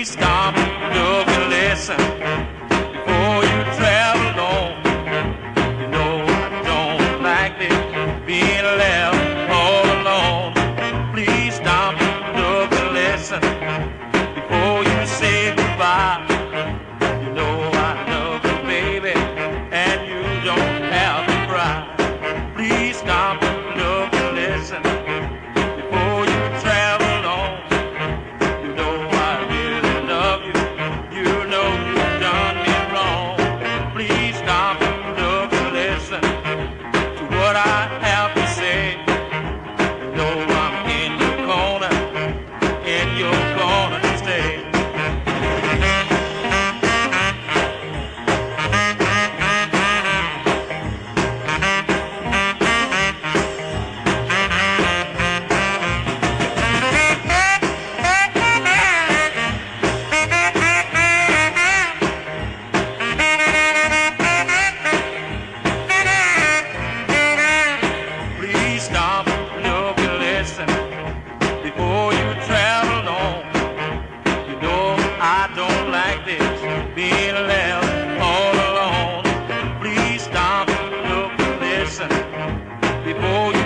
Please stop, look, and listen before you travel on. You know I don't like this being left all alone. Please stop, look, and listen. stop, look and listen before you travel on. You know I don't like this being left all alone. Please stop, look and listen before you.